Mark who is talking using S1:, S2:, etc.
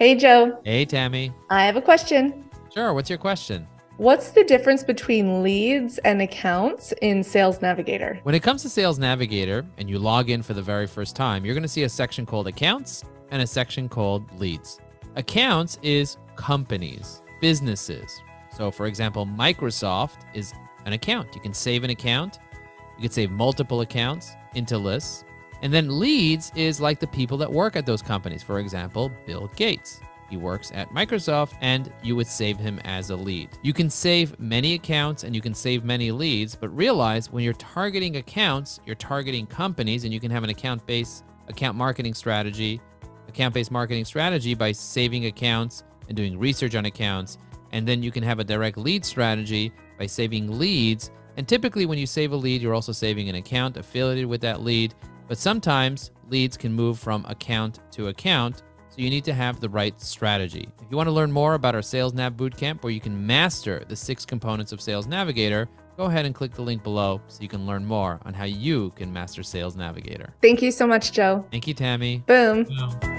S1: Hey, Joe.
S2: Hey, Tammy.
S1: I have a question.
S2: Sure. What's your question?
S1: What's the difference between leads and accounts in Sales Navigator?
S2: When it comes to Sales Navigator and you log in for the very first time, you're going to see a section called Accounts and a section called Leads. Accounts is companies, businesses. So, for example, Microsoft is an account. You can save an account, you can save multiple accounts into lists. And then leads is like the people that work at those companies. For example, Bill Gates. He works at Microsoft and you would save him as a lead. You can save many accounts and you can save many leads, but realize when you're targeting accounts, you're targeting companies and you can have an account based account marketing strategy, account based marketing strategy by saving accounts and doing research on accounts. And then you can have a direct lead strategy by saving leads. And typically, when you save a lead, you're also saving an account affiliated with that lead. But sometimes leads can move from account to account, so you need to have the right strategy. If you want to learn more about our Sales Nav Bootcamp, where you can master the six components of Sales Navigator, go ahead and click the link below so you can learn more on how you can master Sales Navigator.
S1: Thank you so much, Joe.
S2: Thank you, Tammy.
S1: Boom.
S2: Boom.